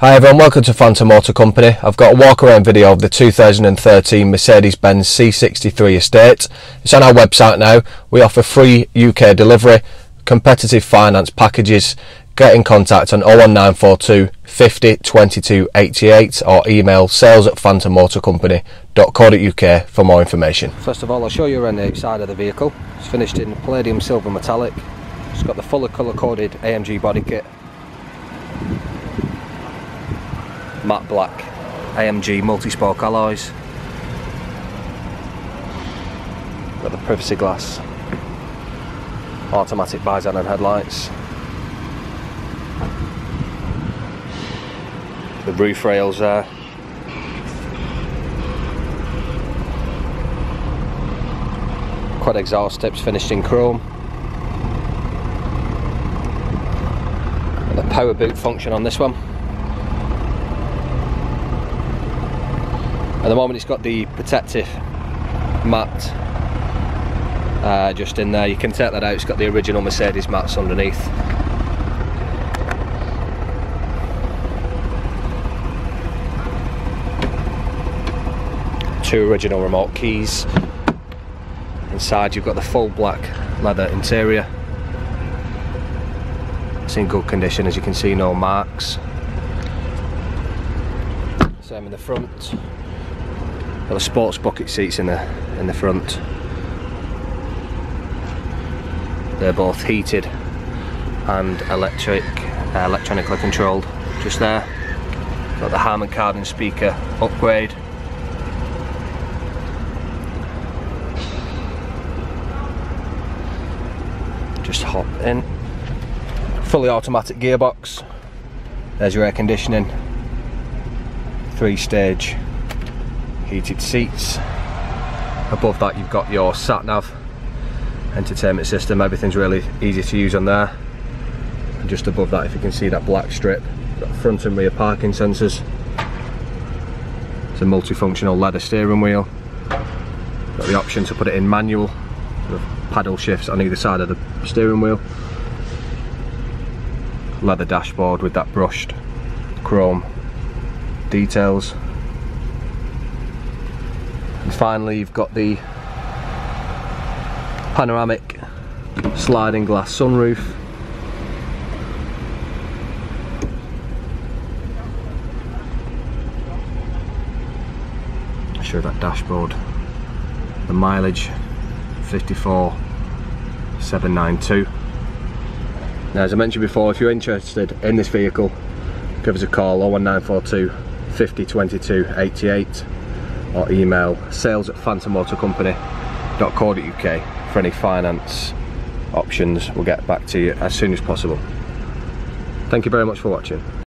Hi everyone, welcome to Phantom Motor Company. I've got a walk around video of the 2013 Mercedes-Benz C63 Estate. It's on our website now. We offer free UK delivery, competitive finance packages. Get in contact on 01942 50 22 88 or email sales at phantommotorcompany.co.uk for more information. First of all, I'll show you around the outside of the vehicle. It's finished in palladium silver metallic. It's got the fully colour coded AMG body kit matte black AMG multi-spoke alloys. Got the privacy glass, automatic bi-xenon headlights. The roof rails there. Quad exhaust tips finished in chrome. And the power boot function on this one. At the moment it's got the protective mat uh, just in there. You can take that out, it's got the original Mercedes mats underneath. Two original remote keys. Inside you've got the full black leather interior. It's in good condition as you can see, no marks. Same in the front. Got the sports bucket seats in the in the front. They're both heated and electric, uh, electronically controlled. Just there. Got the Harman Kardon speaker upgrade. Just hop in. Fully automatic gearbox. There's your air conditioning. Three stage heated seats. Above that you've got your sat nav entertainment system, everything's really easy to use on there. And just above that if you can see that black strip, got front and rear parking sensors. It's a multifunctional leather steering wheel. Got the option to put it in manual, with paddle shifts on either side of the steering wheel. Leather dashboard with that brushed chrome details and finally you've got the panoramic sliding glass sunroof. Show that dashboard. The mileage 54,792. Now as I mentioned before, if you're interested in this vehicle, give us a call 01942 50 22 88 or email sales at phantommotorcompany.co.uk for any finance options. We'll get back to you as soon as possible. Thank you very much for watching.